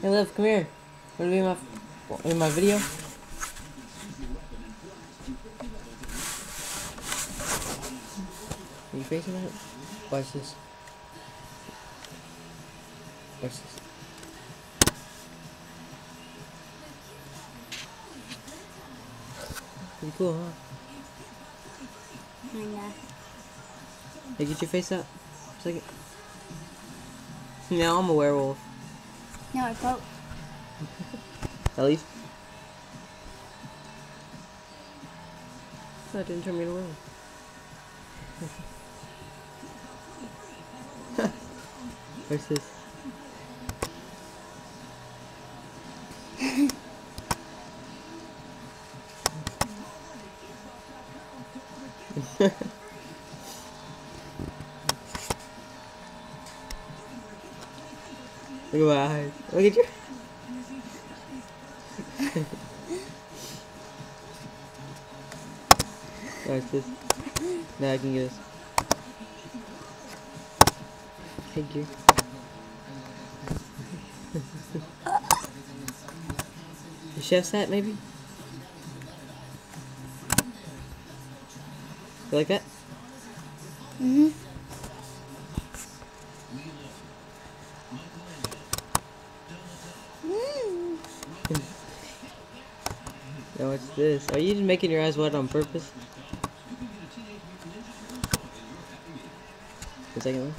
Hey, Liv, come here. Wanna be in my in my video? Are you facing that? Watch this. Watch this. Pretty cool, huh? Kinda. Hey, get your face up. Second. Now I'm a werewolf. No, I vote. At least. That didn't turn me around. What's this? Look at my eyes. Look at you. Watch this. Now I can get this. Thank you. the chef's hat, maybe? You like that? Mm. Now what's this? Are you just making your eyes wet on purpose? The second one.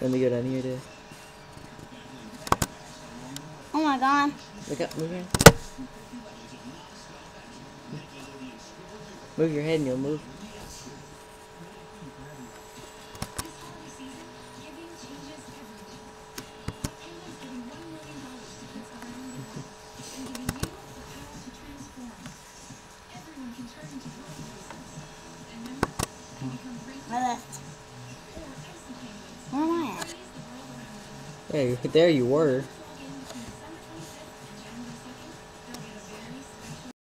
Let me go down here to Oh my god. look up, move your Move your head and you'll move. My left. Where am I at? Hey, there you were.